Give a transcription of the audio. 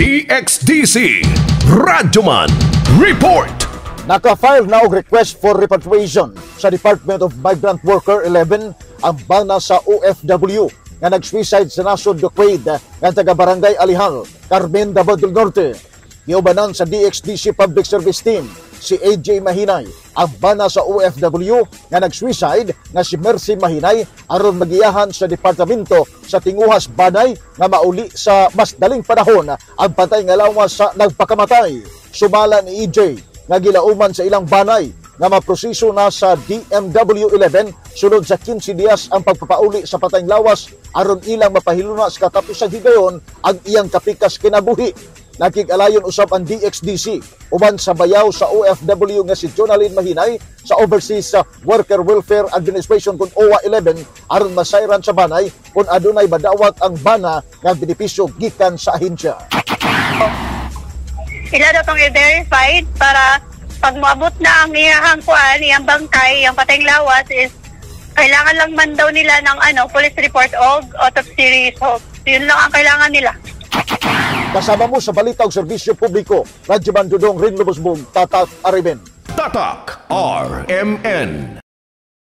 DXDC Radyoman Report. Naka-file na og request for repatriation sa Department of Migrant Worker 11 ang bana sa OFW nga nag-suicide sa nasod Duquaid nga taga Barangay Alihal, Carmen Davao del Norte. Giubanan sa DXDC Public Service Team si AJ Mahinay ang bana sa OFW nga nag-suicide nga si Mercy Mahinay aron magiyahan sa departamento sa Tinguhas Banay nga mauli sa mas daling panahon ang patay nga lawas sa nagpakamatay. Sumala ni EJ nga gilauman sa ilang banay nga maproseso na sa DMW 11 sulod sa 15 dias ang pagpapauli sa patayng lawas aron ilang mapahiluna sa katapusang higayon ang iyang kapikas kinabuhi. Nakikalayon usab ang DXDC uban sa bayaw sa OFW nga si Jonalyn Mahinay sa Overseas Worker Welfare Administration kun OWA 11 aron masayran sa banay kung adunay badawat ang bana nga benepisyo gikan sa ahensya. sila daw tong i-verified para pag maabot na ang iyahang kuan, iyang bangkay, yung patayng lawas is kailangan lang man daw nila ng ano, police report o autopsy result. Yun lang ang kailangan nila. Kasama mo sa balita ug serbisyo publiko, Radyo Bandudong Rin Lubosbong, Tatak Ariben. Tatak RMN